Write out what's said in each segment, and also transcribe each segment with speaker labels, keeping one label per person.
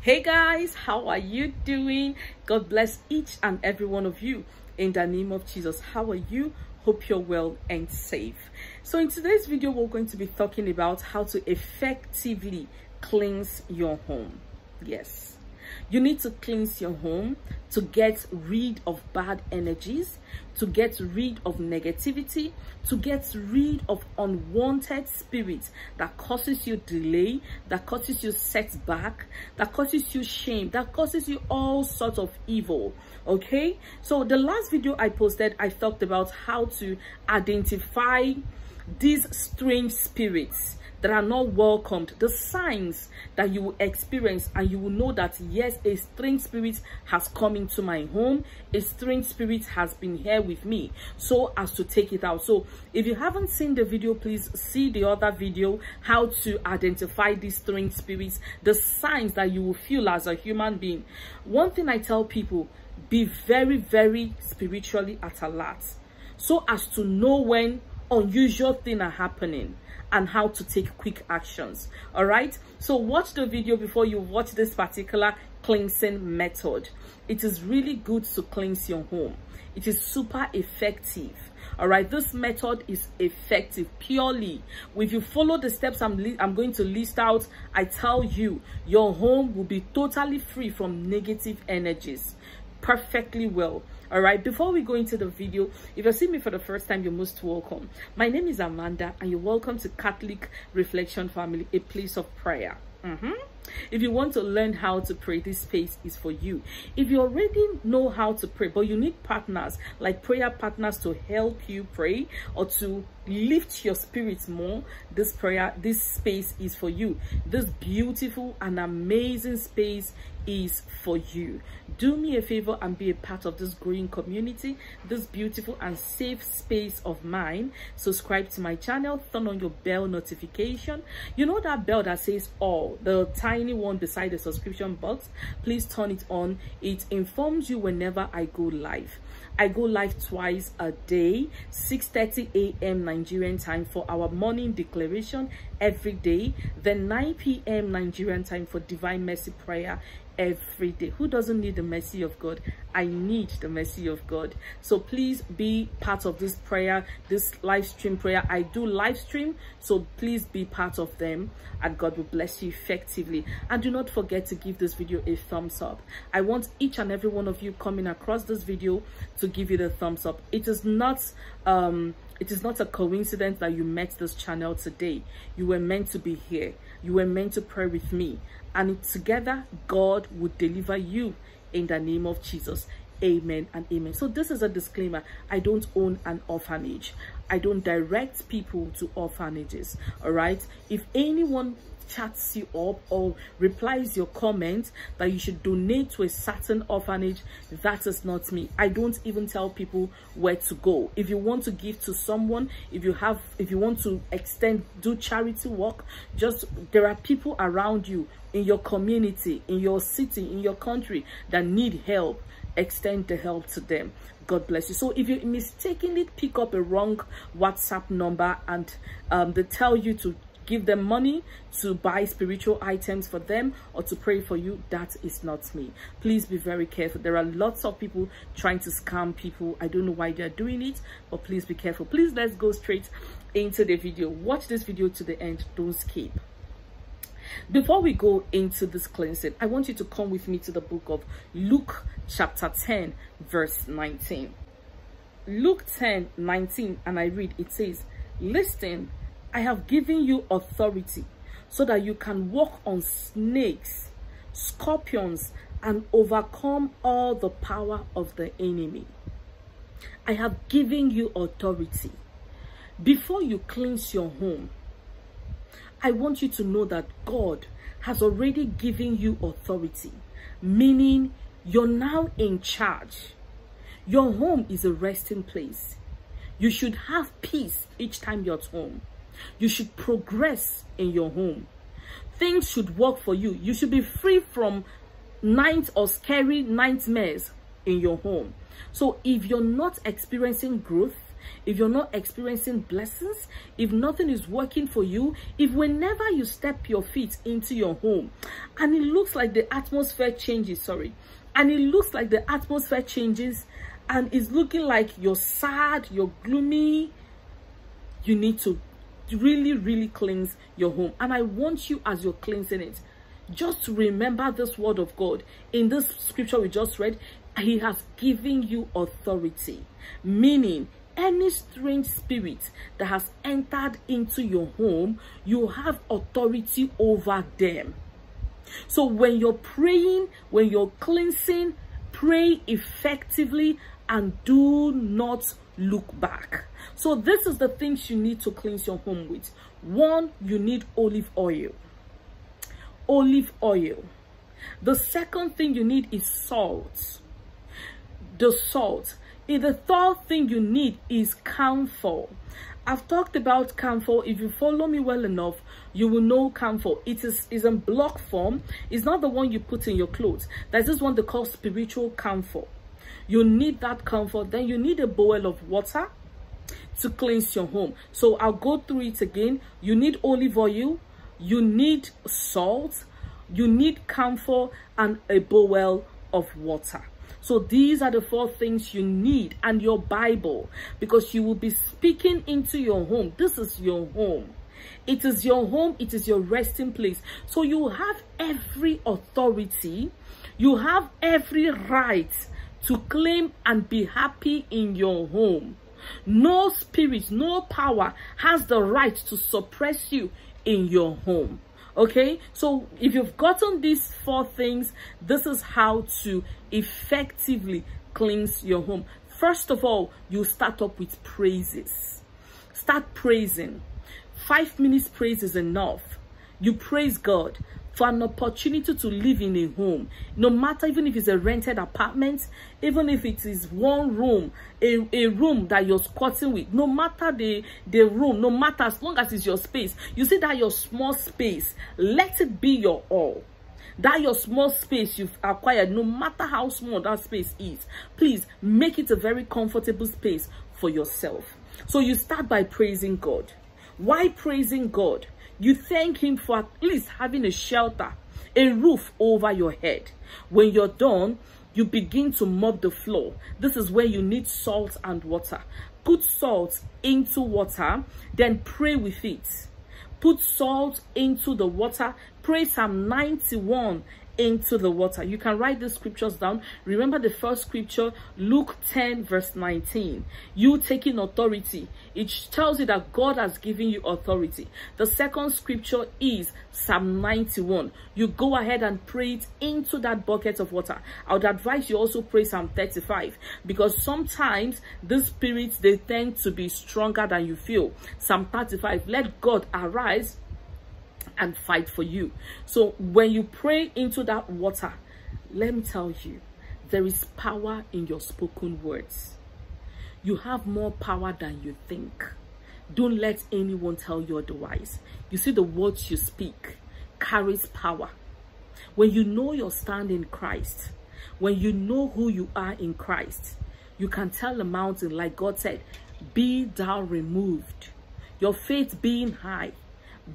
Speaker 1: Hey guys, how are you doing? God bless each and every one of you in the name of Jesus. How are you? Hope you're well and safe. So in today's video, we're going to be talking about how to effectively cleanse your home. Yes you need to cleanse your home to get rid of bad energies, to get rid of negativity, to get rid of unwanted spirits that causes you delay, that causes you setback, that causes you shame, that causes you all sorts of evil. Okay, so the last video I posted, I talked about how to identify these strange spirits that are not welcomed the signs that you will experience and you will know that yes a strange spirit has come into my home a strange spirit has been here with me. So as to take it out. So if you haven't seen the video please see the other video how to identify these strange spirits the signs that you will feel as a human being. One thing i tell people be very very spiritually at alert. So as to know when unusual things are happening and how to take quick actions all right so watch the video before you watch this particular cleansing method. It is really good to cleanse your home. It is super effective all right this method is effective purely. If you follow the steps i'm i'm going to list out i tell you your home will be totally free from negative energies. Perfectly well all right before we go into the video if you see me for the first time you're most welcome my name is amanda and you're welcome to catholic reflection family a place of prayer mm -hmm. If you want to learn how to pray this space is for you. If you already know how to pray but you need partners like prayer partners to help you pray or to lift your spirits more this prayer this space is for you. This beautiful and amazing space is for you. Do me a favor and be a part of this growing community this beautiful and safe space of mine. Subscribe to my channel turn on your bell notification. You know that bell that says all the tiny one beside the subscription box please turn it on it informs you whenever i go live I go live twice a day, 6.30 a.m. Nigerian time for our morning declaration every day, then 9 p.m. Nigerian time for Divine Mercy Prayer every day. Who doesn't need the mercy of God? I need the mercy of God. So please be part of this prayer, this live stream prayer. I do live stream, so please be part of them and God will bless you effectively. And do not forget to give this video a thumbs up. I want each and every one of you coming across this video to give you the thumbs up. It is not um it is not a coincidence that you met this channel today. You were meant to be here. You were meant to pray with me and together God would deliver you in the name of Jesus. Amen and amen. So this is a disclaimer. I don't own an orphanage. I don't direct people to orphanages. All right. If anyone chats you up or replies your comment that you should donate to a certain orphanage. That is not me. I don't even tell people where to go. If you want to give to someone if you have if you want to extend do charity work just there are people around you in your community in your city in your country that need help. Extend the help to them. God bless you. So if you mistakenly pick up a wrong whatsapp number and um, they tell you to give them money to buy spiritual items for them or to pray for you that is not me. Please be very careful. There are lots of people trying to scam people. I don't know why they're doing it but please be careful. Please let's go straight into the video. Watch this video to the end. Don't skip. Before we go into this cleansing i want you to come with me to the book of luke chapter 10 verse 19 luke 10 19 and i read it says listen I have given you authority so that you can walk on snakes, scorpions, and overcome all the power of the enemy. I have given you authority. Before you cleanse your home, I want you to know that God has already given you authority, meaning you're now in charge. Your home is a resting place. You should have peace each time you're at home. You should progress in your home. Things should work for you. You should be free from night or scary nightmares in your home. So if you're not experiencing growth, if you're not experiencing blessings, if nothing is working for you, if whenever you step your feet into your home and it looks like the atmosphere changes, sorry, and it looks like the atmosphere changes and it's looking like you're sad, you're gloomy, you need to really, really cleanse your home. And I want you as you're cleansing it, just remember this word of God. In this scripture we just read, he has given you authority, meaning any strange spirit that has entered into your home, you have authority over them. So when you're praying, when you're cleansing, pray effectively and do not look back. So this is the things you need to cleanse your home with. One, you need olive oil. Olive oil. The second thing you need is salt. The salt. And the third thing you need is camphor. I've talked about camphor. If you follow me well enough, you will know camphor. It is, is in block form. It's not the one you put in your clothes. There's this one they call spiritual camphor. You need that camphor. Then you need a bowl of water to cleanse your home. So I'll go through it again. You need olive oil. You need salt. You need camphor and a bowl of water. So these are the four things you need and your Bible because you will be speaking into your home. This is your home. It is your home. It is your resting place. So you have every authority. You have every right to claim and be happy in your home. No spirit, no power has the right to suppress you in your home. Okay? So if you've gotten these four things this is how to effectively cleanse your home. First of all you start up with praises. Start praising. Five minutes praise is enough. You praise god for an opportunity to live in a home. No matter even if it's a rented apartment even if it is one room a, a room that you're squatting with no matter the the room no matter as long as it's your space you see that your small space let it be your all. That your small space you've acquired no matter how small that space is please make it a very comfortable space for yourself. So you start by praising god. Why praising god you thank him for at least having a shelter, a roof over your head. When you're done, you begin to mop the floor. This is where you need salt and water. Put salt into water, then pray with it. Put salt into the water. Pray Psalm 91 into the water. You can write the scriptures down. Remember the first scripture, Luke 10 verse 19. You taking authority. It tells you that God has given you authority. The second scripture is Psalm 91. You go ahead and pray it into that bucket of water. I would advise you also pray Psalm 35 because sometimes the spirits, they tend to be stronger than you feel. Psalm 35, let God arise and fight for you. So when you pray into that water, let me tell you, there is power in your spoken words. You have more power than you think. Don't let anyone tell you otherwise. You see, the words you speak carries power. When you know your stand in Christ, when you know who you are in Christ, you can tell the mountain, like God said, be thou removed. Your faith being high,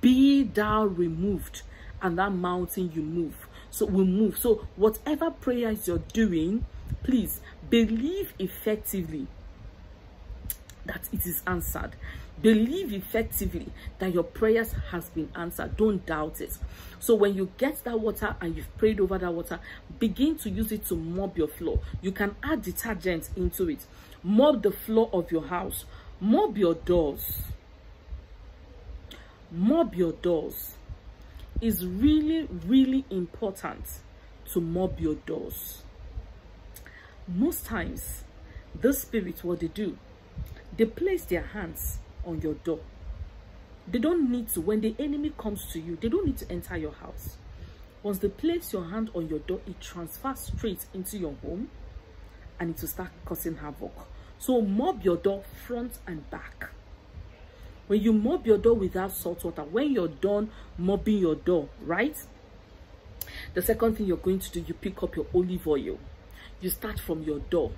Speaker 1: be thou removed and that mountain you move. So we move. So whatever prayers you're doing please believe effectively that it is answered. Believe effectively that your prayers has been answered. Don't doubt it. So when you get that water and you've prayed over that water begin to use it to mop your floor. You can add detergent into it. Mop the floor of your house. Mop your doors mop your doors. Is really really important to mob your doors. Most times the spirit what they do they place their hands on your door. They don't need to when the enemy comes to you they don't need to enter your house. Once they place your hand on your door it transfers straight into your home and it will start causing havoc. So mob your door front and back when you mop your door without salt water when you're done mopping your door right? The second thing you're going to do you pick up your olive oil. You start from your door.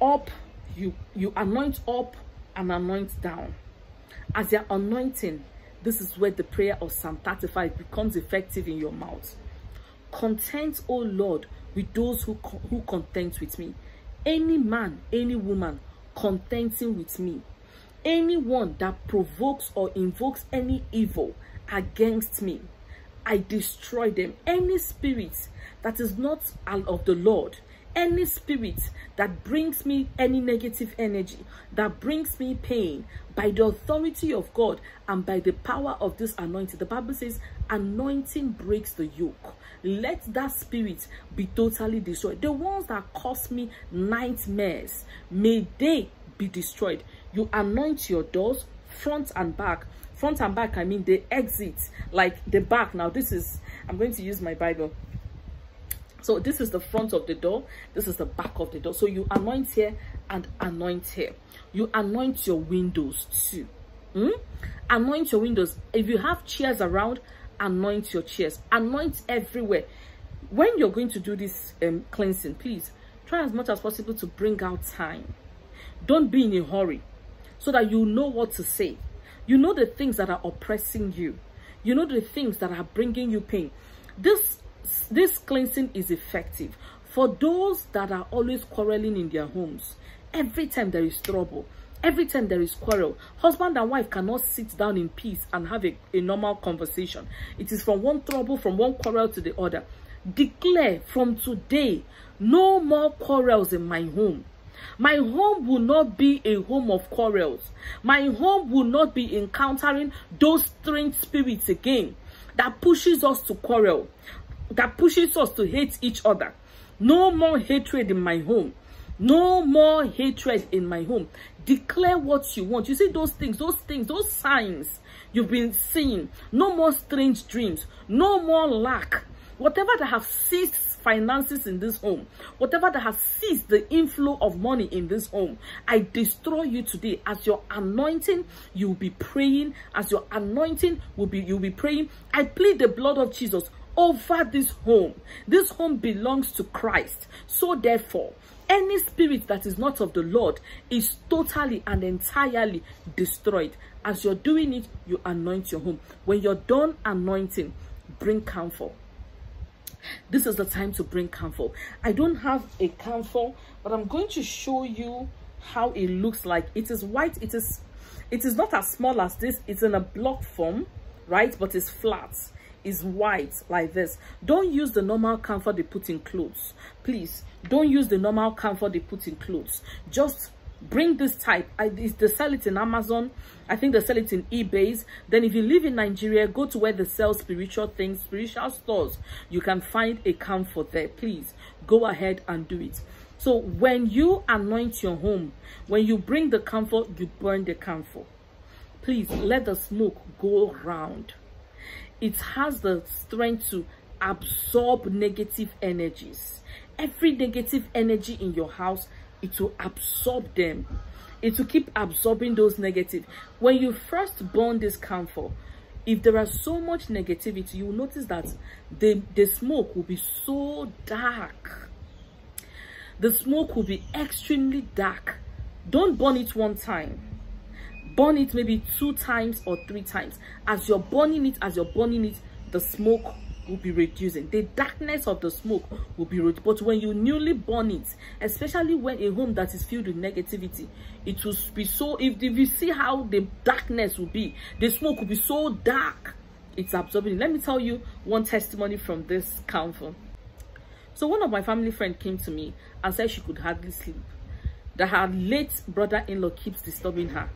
Speaker 1: Up you you anoint up and anoint down. As you're anointing this is where the prayer of psalm 35 becomes effective in your mouth. Content o lord with those who who content with me. Any man any woman contenting with me anyone that provokes or invokes any evil against me i destroy them any spirit that is not of the lord any spirit that brings me any negative energy, that brings me pain, by the authority of God and by the power of this anointing. The Bible says, anointing breaks the yoke. Let that spirit be totally destroyed. The ones that cause me nightmares, may they be destroyed. You anoint your doors, front and back. Front and back, I mean the exit, like the back. Now, this is, I'm going to use my Bible. So this is the front of the door. This is the back of the door. So you anoint here and anoint here. You anoint your windows too. Hmm? anoint your windows. If you have chairs around anoint your chairs. Anoint everywhere. When you're going to do this um, cleansing please try as much as possible to bring out time. Don't be in a hurry so that you know what to say. You know the things that are oppressing you. You know the things that are bringing you pain. This this cleansing is effective for those that are always quarreling in their homes. Every time there is trouble every time there is quarrel husband and wife cannot sit down in peace and have a, a normal conversation. It is from one trouble from one quarrel to the other. Declare from today no more quarrels in my home my home will not be a home of quarrels my home will not be encountering those strange spirits again that pushes us to quarrel that pushes us to hate each other. No more hatred in my home. No more hatred in my home. Declare what you want. You see those things, those things, those signs you've been seeing. No more strange dreams. No more lack. Whatever that have seized finances in this home, whatever that has seized the inflow of money in this home, I destroy you today. As your anointing, you'll be praying. As your anointing will be, you'll be praying. I plead the blood of Jesus over this home. This home belongs to Christ. So therefore, any spirit that is not of the Lord is totally and entirely destroyed. As you're doing it, you anoint your home. When you're done anointing, bring camphor. This is the time to bring camphor I don't have a camphor but I'm going to show you how it looks like. It is white. It is, it is not as small as this. It's in a block form, right? But it's flat is white like this don't use the normal camphor they put in clothes please don't use the normal camphor they put in clothes just bring this type I, they sell it in amazon i think they sell it in ebays. Then if you live in nigeria go to where they sell spiritual things spiritual stores. You can find a camphor there please. Go ahead and do it. So when you anoint your home when you bring the camphor you burn the camphor please let the smoke go around it has the strength to absorb negative energies. Every negative energy in your house it will absorb them. It will keep absorbing those negative. When you first burn this camphor if there are so much negativity you will notice that the the smoke will be so dark. The smoke will be extremely dark. Don't burn it one time. Burn it maybe two times or three times. As you're burning it as you're burning it the smoke will be reducing. The darkness of the smoke will be reduced. But when you newly burn it especially when a home that is filled with negativity it will be so if, if you see how the darkness will be the smoke will be so dark it's absorbing. Let me tell you one testimony from this counsel. So one of my family friend came to me and said she could hardly sleep. That her late brother-in-law keeps disturbing her.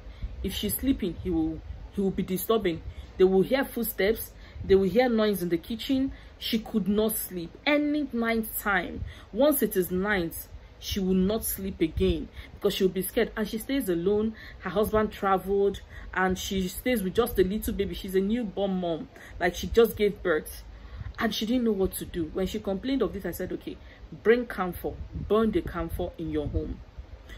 Speaker 1: If she's sleeping he will he will be disturbing. They will hear footsteps they will hear noise in the kitchen. She could not sleep any night time. Once it is night she will not sleep again because she will be scared. And she stays alone. Her husband traveled and she stays with just a little baby. She's a newborn mom. Like she just gave birth. And she didn't know what to do. When she complained of this i said okay bring camphor. Burn the camphor in your home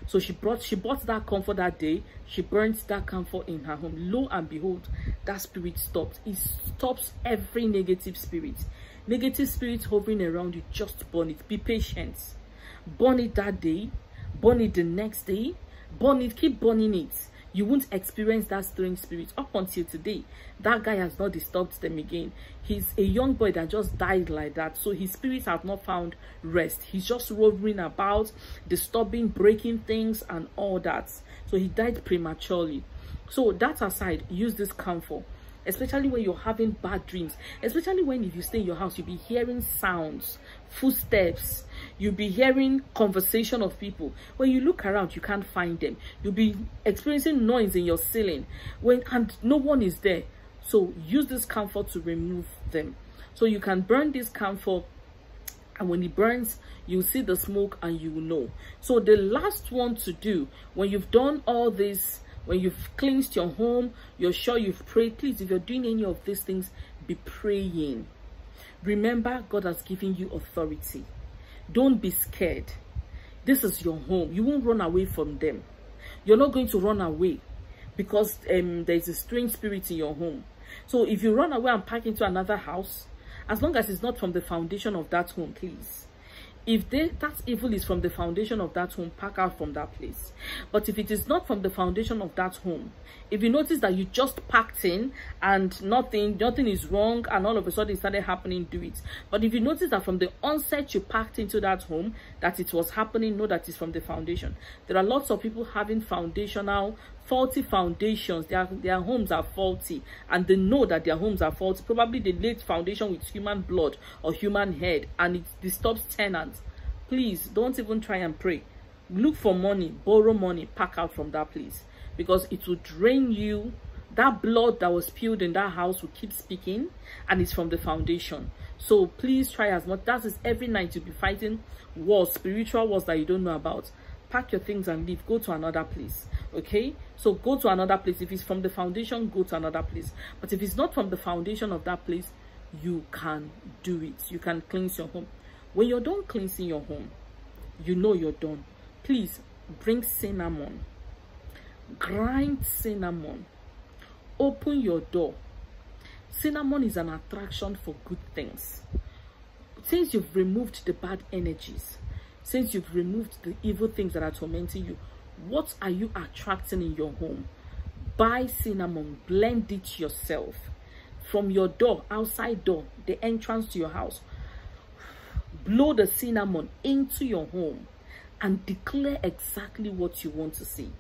Speaker 1: so she brought she bought that camphor that day. She burnt that camphor in her home. Lo and behold that spirit stopped. It stops every negative spirit. Negative spirit hovering around you just burn it. Be patient. Burn it that day. Burn it the next day. Burn it. Keep burning it you won't experience that strange spirit. Up until today that guy has not disturbed them again. He's a young boy that just died like that. So his spirit has not found rest. He's just roving about disturbing breaking things and all that. So he died prematurely. So that aside use this camphor especially when you're having bad dreams. Especially when if you stay in your house you'll be hearing sounds footsteps. You'll be hearing conversation of people. When you look around you can't find them. You'll be experiencing noise in your ceiling when and no one is there. So use this camphor to remove them. So you can burn this camphor and when it burns you see the smoke and you know. So the last one to do when you've done all this when you've cleansed your home you're sure you've prayed. Please if you're doing any of these things be praying. Remember god has given you authority. Don't be scared. This is your home. You won't run away from them. You're not going to run away because um there's a strange spirit in your home. So if you run away and pack into another house as long as it's not from the foundation of that home please if they, that evil is from the foundation of that home pack out from that place. But if it is not from the foundation of that home if you notice that you just packed in and nothing nothing is wrong and all of a sudden it started happening do it. But if you notice that from the onset you packed into that home that it was happening know that it's from the foundation. There are lots of people having foundational faulty foundations. Their their homes are faulty and they know that their homes are faulty. Probably they laid foundation with human blood or human head and it disturbs tenants. Please don't even try and pray. Look for money borrow money pack out from that place. Because it will drain you. That blood that was spilled in that house will keep speaking and it's from the foundation. So please try as much. That is every night you'll be fighting wars spiritual wars that you don't know about. Pack your things and leave. Go to another place okay? So go to another place. If it's from the foundation go to another place. But if it's not from the foundation of that place you can do it. You can cleanse your home. When you're done cleansing your home you know you're done. Please bring cinnamon. Grind cinnamon. Open your door. Cinnamon is an attraction for good things. Since you've removed the bad energies since you've removed the evil things that are tormenting you what are you attracting in your home? Buy cinnamon blend it yourself. From your door outside door the entrance to your house blow the cinnamon into your home and declare exactly what you want to see.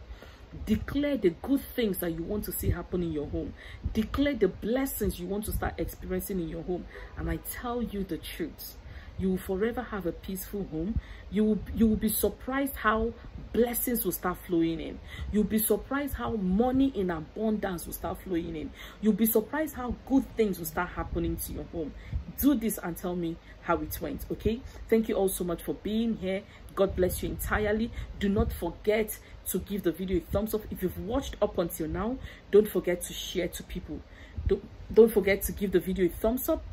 Speaker 1: Declare the good things that you want to see happen in your home. Declare the blessings you want to start experiencing in your home. And i tell you the truth you will forever have a peaceful home. You will you will be surprised how blessings will start flowing in. You'll be surprised how money in abundance will start flowing in. You'll be surprised how good things will start happening to your home. Do this and tell me how it went okay? Thank you all so much for being here. God bless you entirely. Do not forget to give the video a thumbs up. If you've watched up until now don't forget to share to people. Don't, don't forget to give the video a thumbs up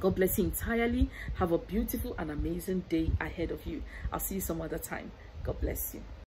Speaker 1: God bless you entirely. Have a beautiful and amazing day ahead of you. I'll see you some other time. God bless you.